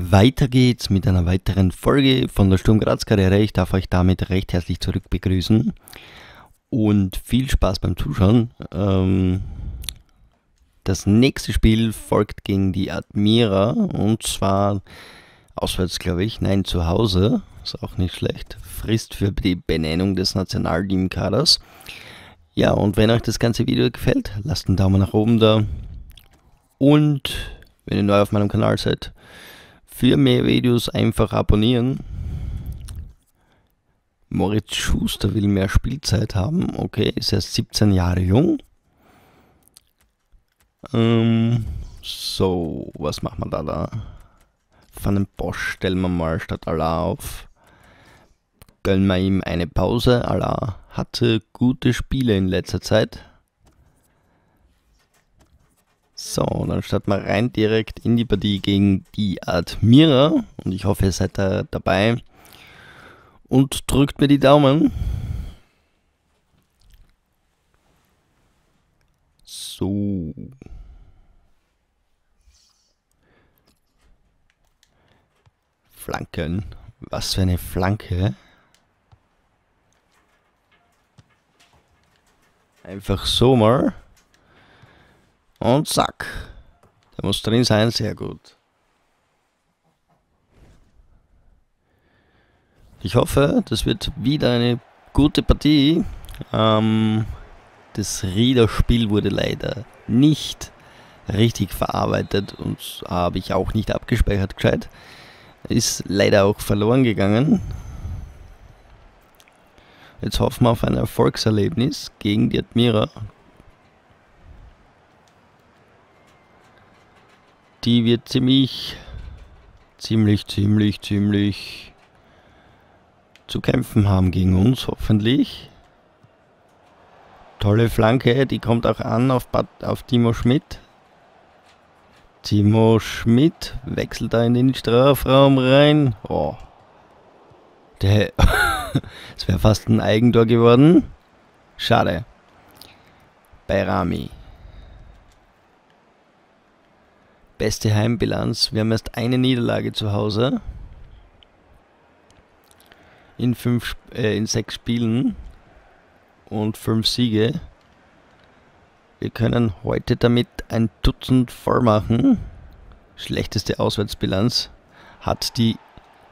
Weiter geht's mit einer weiteren Folge von der Sturm Graz Karriere. Ich darf euch damit recht herzlich zurück begrüßen und viel Spaß beim Zuschauen. Ähm, das nächste Spiel folgt gegen die Admira und zwar auswärts, glaube ich. Nein, zu Hause. Ist auch nicht schlecht. Frist für die Benennung des Nationalteamkaders. Ja, und wenn euch das ganze Video gefällt, lasst einen Daumen nach oben da. Und wenn ihr neu auf meinem Kanal seid, für mehr Videos einfach abonnieren. Moritz Schuster will mehr Spielzeit haben. Okay, ist erst 17 Jahre jung. Ähm, so, was machen wir da da? Van den Bosch stellen wir mal statt Allah auf. Gönnen wir ihm eine Pause. Allah hatte gute Spiele in letzter Zeit. So, dann starten wir rein direkt in die Partie gegen die Admira. Und ich hoffe, ihr seid da dabei. Und drückt mir die Daumen. So. Flanken. Was für eine Flanke. Einfach so mal. Und zack. Der muss drin sein, sehr gut. Ich hoffe, das wird wieder eine gute Partie. Ähm, das Riederspiel wurde leider nicht richtig verarbeitet und habe ich auch nicht abgespeichert gescheit. Ist leider auch verloren gegangen. Jetzt hoffen wir auf ein Erfolgserlebnis gegen die Admira. Die wird ziemlich, ziemlich, ziemlich, ziemlich zu kämpfen haben gegen uns, hoffentlich. Tolle Flanke, die kommt auch an auf, auf Timo Schmidt. Timo Schmidt wechselt da in den Strafraum rein. Oh. Es wäre fast ein Eigentor geworden. Schade. Bei Rami. Beste Heimbilanz. Wir haben erst eine Niederlage zu Hause. In, fünf, äh, in sechs Spielen. Und fünf Siege. Wir können heute damit ein Dutzend voll machen. Schlechteste Auswärtsbilanz hat die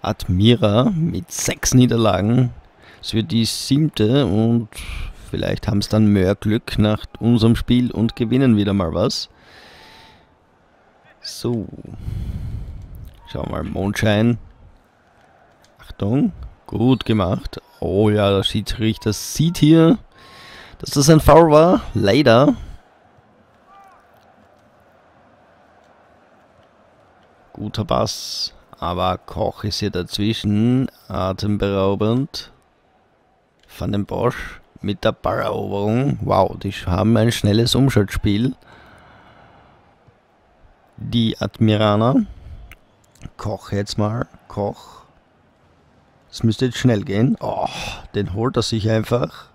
Admira mit sechs Niederlagen. Es wird die siebte und vielleicht haben es dann mehr Glück nach unserem Spiel und gewinnen wieder mal was. So. Schauen wir mal, Mondschein. Achtung, gut gemacht. Oh ja, der Schiedsrichter sieht hier, dass das ein Foul war. Leider. Guter Pass, aber Koch ist hier dazwischen. Atemberaubend. Van den Bosch mit der Balleroberung. Wow, die haben ein schnelles Umschaltspiel die Admiraner. Koch jetzt mal. Koch. Es müsste jetzt schnell gehen. Oh, den holt er sich einfach.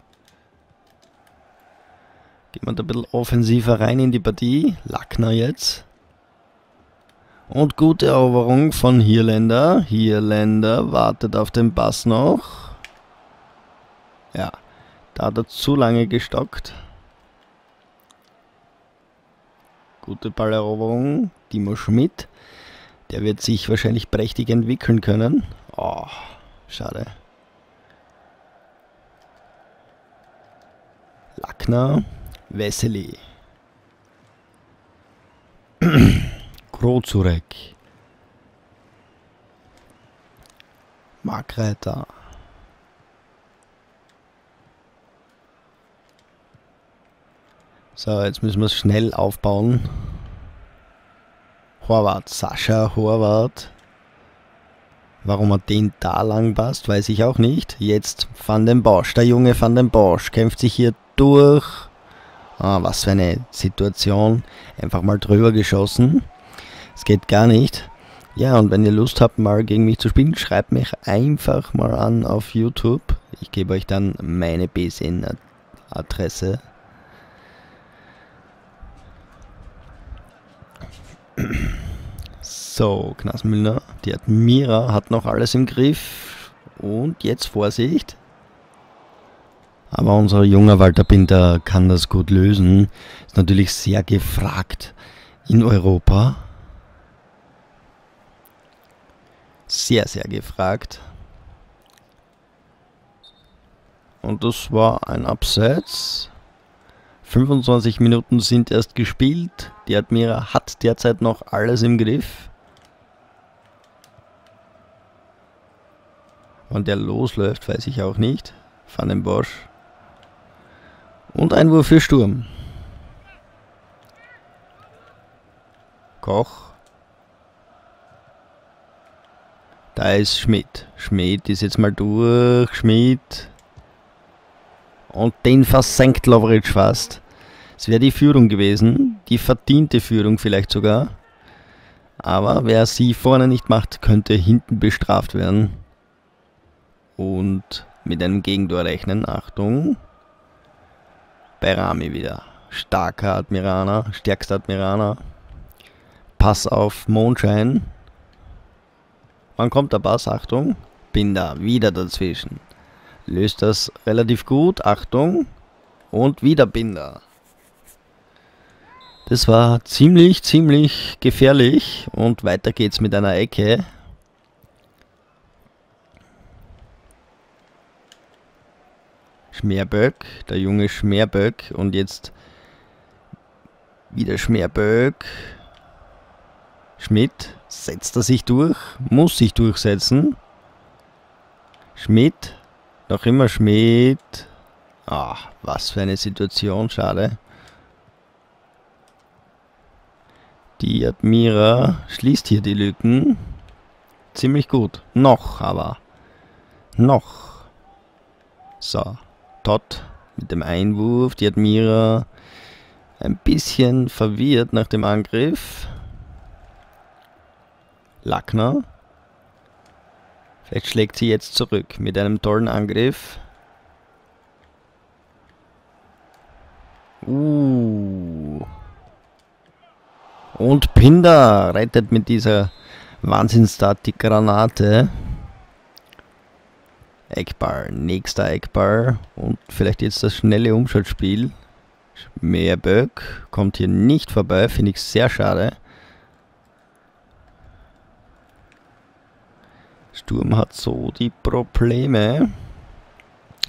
Gehen wir da ein bisschen offensiver rein in die Partie. Lackner jetzt. Und gute Eroberung von Hierländer. Hierländer wartet auf den Pass noch. Ja, da hat er zu lange gestockt. Gute Balleroberung. Timo Schmidt. Der wird sich wahrscheinlich prächtig entwickeln können. Oh, schade. Lackner. Wessely. Krozurek. Markreiter. So, jetzt müssen wir es schnell aufbauen. Horvath, Sascha Horvath. Warum er den da lang passt, weiß ich auch nicht. Jetzt Van den Bosch, der junge Van den Bosch, kämpft sich hier durch. Ah, was für eine Situation. Einfach mal drüber geschossen. Es geht gar nicht. Ja, und wenn ihr Lust habt, mal gegen mich zu spielen, schreibt mich einfach mal an auf YouTube. Ich gebe euch dann meine BSN-Adresse. So, Knasmüllner, die Admira hat noch alles im Griff. Und jetzt Vorsicht. Aber unser junger Walter Binder kann das gut lösen. Ist natürlich sehr gefragt in Europa. Sehr, sehr gefragt. Und das war ein Abseits. 25 Minuten sind erst gespielt. Die Admira hat derzeit noch alles im Griff. Wann der losläuft, weiß ich auch nicht. Van den Bosch. Und Einwurf für Sturm. Koch. Da ist Schmidt. Schmidt ist jetzt mal durch. Schmidt. Und den versenkt Lovric fast. Es wäre die Führung gewesen. Die verdiente Führung vielleicht sogar. Aber wer sie vorne nicht macht, könnte hinten bestraft werden. Und mit einem Gegentor rechnen. Achtung. Bei Rami wieder. Starker Admiraner, stärkster Admiraner. Pass auf Mondschein. Wann kommt der Pass? Achtung. Binder, wieder dazwischen. Löst das relativ gut. Achtung. Und wieder Binder. Das war ziemlich, ziemlich gefährlich. Und weiter geht's mit einer Ecke. Schmerböck, der junge Schmerböck und jetzt wieder Schmerböck. Schmidt, setzt er sich durch, muss sich durchsetzen. Schmidt, noch immer Schmidt. Ah, was für eine Situation, schade. Die Admira schließt hier die Lücken. Ziemlich gut. Noch aber. Noch. So. Todd mit dem Einwurf. Die Admira ein bisschen verwirrt nach dem Angriff. Lackner. Vielleicht schlägt sie jetzt zurück mit einem tollen Angriff. Uh. Und Pinder rettet mit dieser Wahnsinnsstart die Granate. Eckball, nächster Eckball und vielleicht jetzt das schnelle Umschaltspiel. Meerböck kommt hier nicht vorbei, finde ich sehr schade. Sturm hat so die Probleme.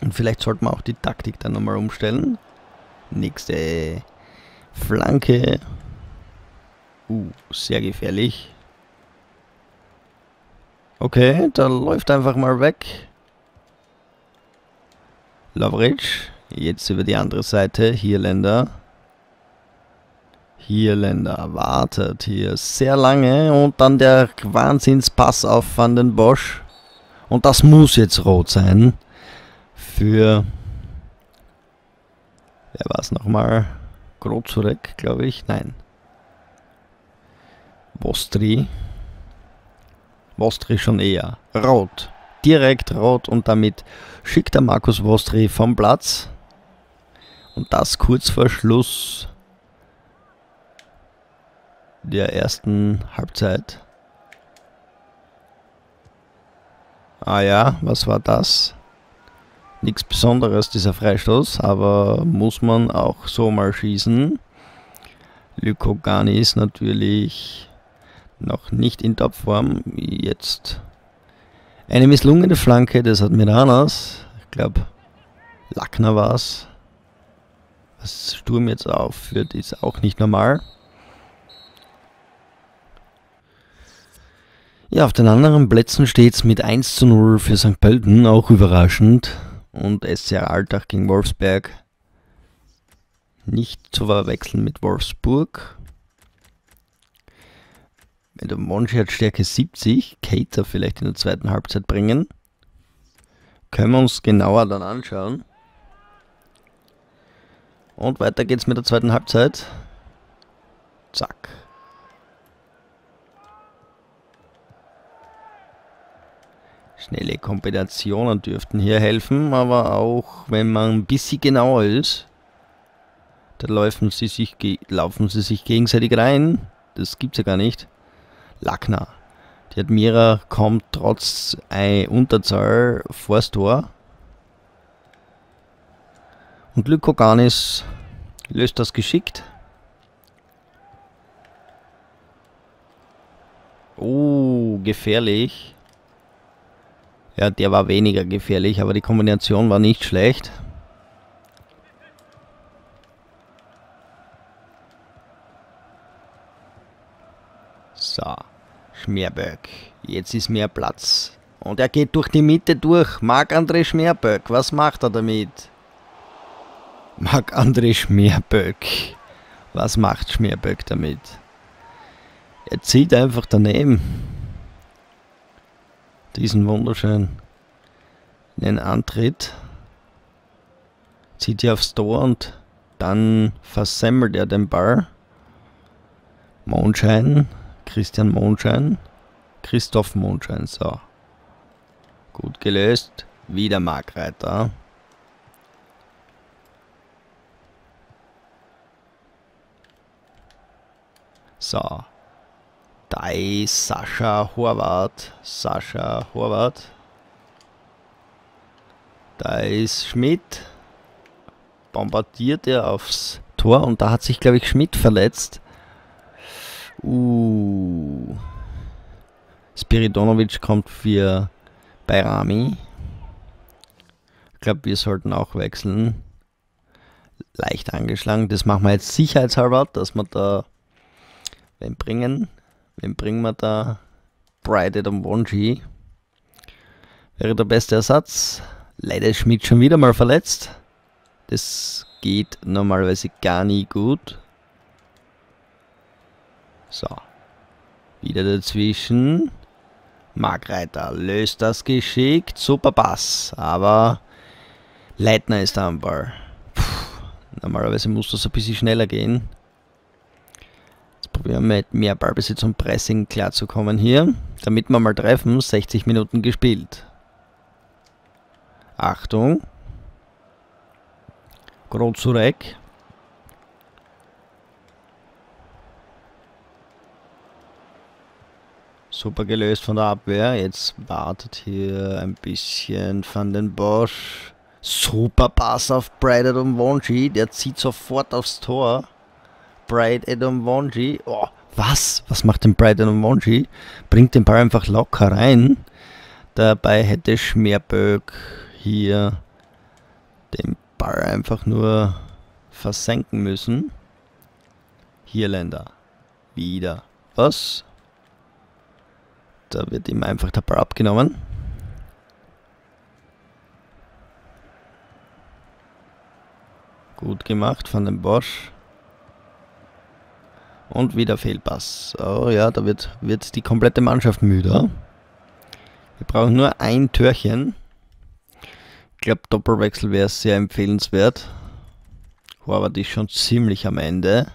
Und vielleicht sollte man auch die Taktik dann nochmal umstellen. Nächste Flanke. Uh, sehr gefährlich. Okay, da läuft einfach mal weg. Lovric. Jetzt über die andere Seite. Hierländer. Hierländer wartet hier sehr lange und dann der Wahnsinnspass auf Van den Bosch. Und das muss jetzt rot sein. Für. Wer war es nochmal? Grozurek, glaube ich. Nein. Vostri. Vostri schon eher. Rot direkt rot und damit schickt der Markus Vostri vom Platz. Und das kurz vor Schluss der ersten Halbzeit. Ah ja, was war das? Nichts Besonderes, dieser Freistoß, aber muss man auch so mal schießen. Lykogani ist natürlich noch nicht in Topform. Jetzt eine misslungene Flanke des Admiraners. Ich glaube, Lackner war es. Was Sturm jetzt aufführt, ist auch nicht normal. Ja, auf den anderen Plätzen steht es mit 1 zu 0 für St. Pölten, auch überraschend. Und SCR Altach gegen Wolfsberg nicht zu verwechseln mit Wolfsburg. Wenn der Stärke 70, Cater vielleicht in der zweiten Halbzeit bringen. Können wir uns genauer dann anschauen. Und weiter geht's mit der zweiten Halbzeit. Zack. Schnelle Kombinationen dürften hier helfen, aber auch wenn man ein bisschen genauer ist, da laufen sie sich, laufen sie sich gegenseitig rein. Das gibt's ja gar nicht. Lackner. Die Admira kommt trotz einer Unterzahl vors Tor. Und Lykoganis löst das geschickt. Oh, gefährlich. Ja, der war weniger gefährlich, aber die Kombination war nicht schlecht. So, Schmerböck. Jetzt ist mehr Platz. Und er geht durch die Mitte durch. Marc-André Schmerböck, was macht er damit? Marc-André Schmerböck. Was macht Schmerböck damit? Er zieht einfach daneben. Diesen wunderschönen Antritt. Zieht hier aufs Tor und dann versemmelt er den Ball. Mondschein. Christian Mondschein. Christoph Mondschein. So. Gut gelöst. Wieder Markreiter. So. Da ist Sascha Horvath. Sascha Horvath. Da ist Schmidt. Bombardiert er aufs Tor und da hat sich, glaube ich, Schmidt verletzt. Uh. Spiridonovic kommt für Bayrami. Ich glaube, wir sollten auch wechseln. Leicht angeschlagen. Das machen wir jetzt sicherheitshalber, dass wir da Wen bringen? Wen bringen wir da? Brighted und Wonji. Wäre der beste Ersatz. Leider ist Schmidt schon wieder mal verletzt. Das geht normalerweise gar nie gut. So. Wieder dazwischen. Markreiter löst das geschickt. Super Pass. Aber Leitner ist da am Ball. Puh. Normalerweise muss das ein bisschen schneller gehen probieren mit mehr Ballbesitz und Pressing klarzukommen hier. Damit wir mal treffen, 60 Minuten gespielt. Achtung. Grozurek. Super gelöst von der Abwehr. Jetzt wartet hier ein bisschen Van den Bosch. Super Pass auf und Wonji. Der zieht sofort aufs Tor. Bright Wonji. Oh, was? Was macht denn Bright Wonji? Bringt den Ball einfach locker rein. Dabei hätte Schmerböck hier den Ball einfach nur versenken müssen. Hier Länder. Wieder. Was? Da wird ihm einfach der Ball abgenommen. Gut gemacht von dem Bosch. Und wieder Fehlpass. Oh ja, da wird, wird die komplette Mannschaft müde. Wir brauchen nur ein Törchen. Ich glaube, Doppelwechsel wäre sehr empfehlenswert. Horvath ist schon ziemlich am Ende.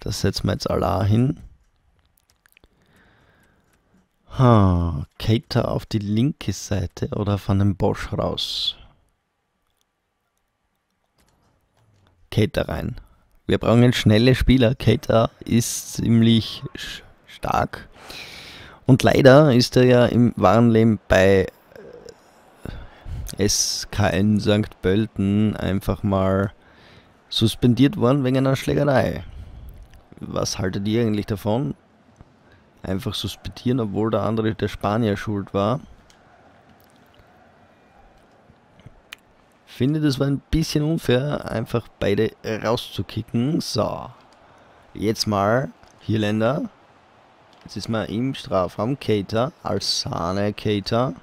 Das setzen wir jetzt Allah hin. Ha, Cater auf die linke Seite oder von dem Bosch raus. Cater rein. Wir brauchen schnelle Spieler. Keita ist ziemlich stark. Und leider ist er ja im wahren Leben bei äh, SKN St. Pölten einfach mal suspendiert worden wegen einer Schlägerei. Was haltet ihr eigentlich davon? Einfach suspendieren, obwohl der andere der Spanier schuld war. finde, das war ein bisschen unfair, einfach beide rauszukicken. So, jetzt mal hier Länder. Jetzt ist man im Strafraum. Cater, Alsane Cater.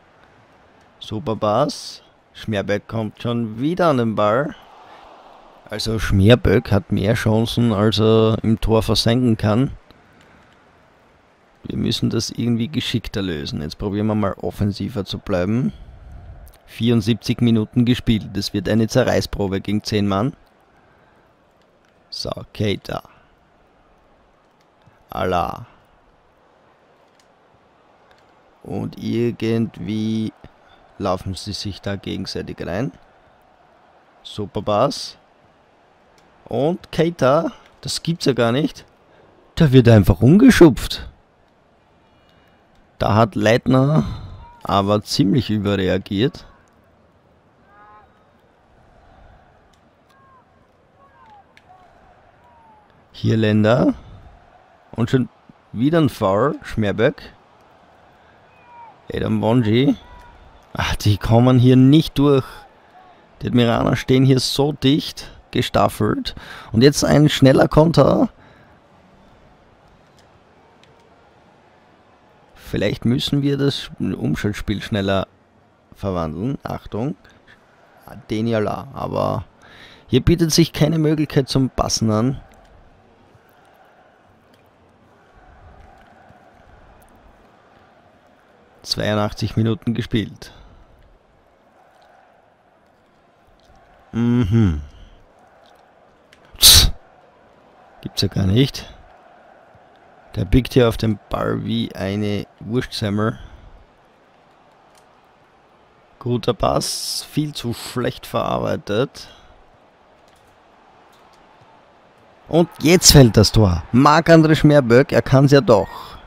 Super Bass. Schmerböck kommt schon wieder an den Ball. Also Schmerböck hat mehr Chancen, als er im Tor versenken kann. Wir müssen das irgendwie geschickter lösen. Jetzt probieren wir mal offensiver zu bleiben. 74 Minuten gespielt. Das wird eine Zerreißprobe gegen 10 Mann. So, Keita. Allah. Und irgendwie laufen sie sich da gegenseitig rein. Super Bass. Und Keita, das gibt's ja gar nicht. Da wird einfach umgeschupft. Da hat Leitner aber ziemlich überreagiert. Hier Länder. Und schon wieder ein Foul. Schmerböck. Adam Wonji. Ach, die kommen hier nicht durch. Die Admiraner stehen hier so dicht gestaffelt. Und jetzt ein schneller Konter. Vielleicht müssen wir das Umschaltspiel schneller verwandeln. Achtung. Deniala. Aber hier bietet sich keine Möglichkeit zum Passen an. Zweiundachtzig Minuten gespielt. Mhm. Psst. Gibt's ja gar nicht. Der biegt hier auf den Ball wie eine Wurstsemmel. Guter Pass, viel zu schlecht verarbeitet. Und jetzt fällt das Tor. Marc-André Schmerböck, er kann es ja doch.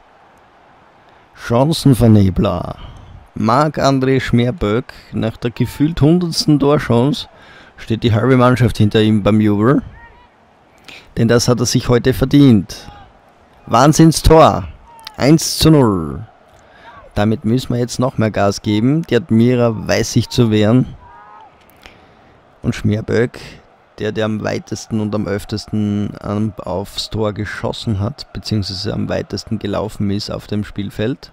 Chancenvernebler. Marc-André Schmerböck, nach der gefühlt hundertsten Torchance, steht die halbe Mannschaft hinter ihm beim Jubel. Denn das hat er sich heute verdient. Wahnsinnstor. 1 zu 0. Damit müssen wir jetzt noch mehr Gas geben. Die Admira weiß sich zu wehren. Und Schmerböck, der, der am weitesten und am öftesten aufs Tor geschossen hat, beziehungsweise am weitesten gelaufen ist auf dem Spielfeld.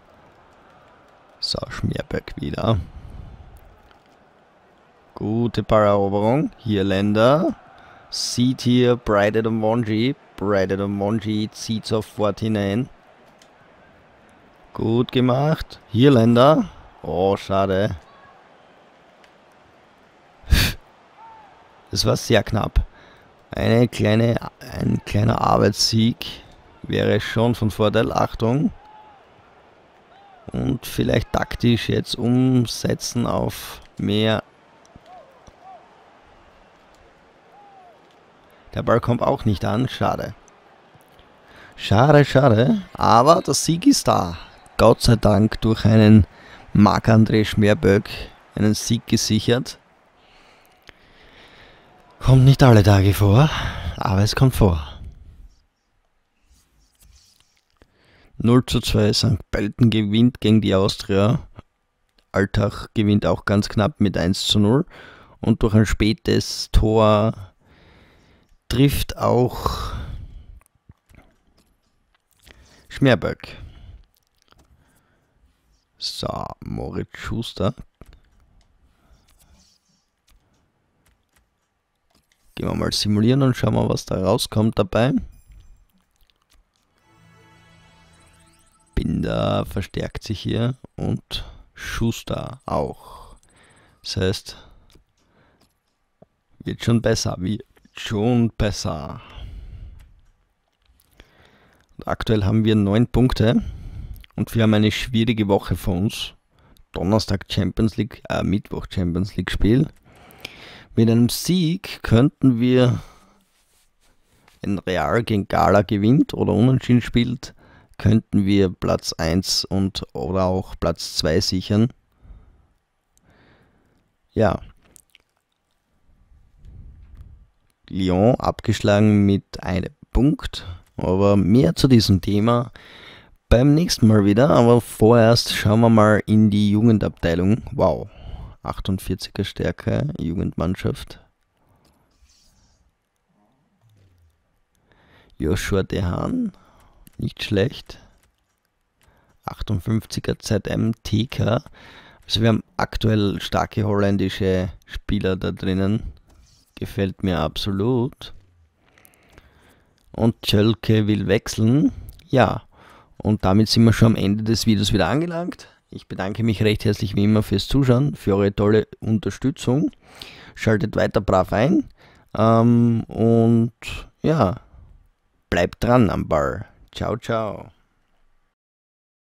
So, Schmerböck wieder. Gute Balleroberung. Hier Länder. Sieht hier Brighted und Wonji. Brighted und Monji zieht sofort hinein. Gut gemacht. Hier Länder. Oh, schade. Es war sehr knapp. Eine kleine, ein kleiner Arbeitssieg wäre schon von Vorteil. Achtung. Und vielleicht taktisch jetzt umsetzen auf mehr Der Ball kommt auch nicht an. Schade. Schade, schade. Aber der Sieg ist da. Gott sei Dank durch einen Marc-André Schmerböck einen Sieg gesichert. Kommt nicht alle Tage vor, aber es kommt vor. 0 zu 2, St. Pölten gewinnt gegen die Austria. Alltag gewinnt auch ganz knapp mit 1 zu 0. Und durch ein spätes Tor trifft auch Schmerböck. So, Moritz Schuster. Gehen wir mal simulieren und schauen wir, was da rauskommt dabei. Binder verstärkt sich hier und Schuster auch. Das heißt, wird schon besser. Wie schon besser. Und aktuell haben wir neun Punkte und wir haben eine schwierige Woche vor uns. Donnerstag Champions League, äh, Mittwoch Champions League Spiel. Mit einem Sieg könnten wir, wenn Real gegen Gala gewinnt oder unentschieden spielt, könnten wir Platz 1 und oder auch Platz 2 sichern. Ja, Lyon abgeschlagen mit einem Punkt. Aber mehr zu diesem Thema beim nächsten Mal wieder. Aber vorerst schauen wir mal in die Jugendabteilung. Wow, 48er Stärke, Jugendmannschaft. Joshua Dehan, nicht schlecht. 58er ZM TK. Also wir haben aktuell starke holländische Spieler da drinnen. Gefällt mir absolut. Und Tschölke will wechseln. Ja, und damit sind wir schon am Ende des Videos wieder angelangt. Ich bedanke mich recht herzlich wie immer fürs Zuschauen, für eure tolle Unterstützung. Schaltet weiter brav ein. Ähm, und ja, bleibt dran am Ball. Ciao, ciao.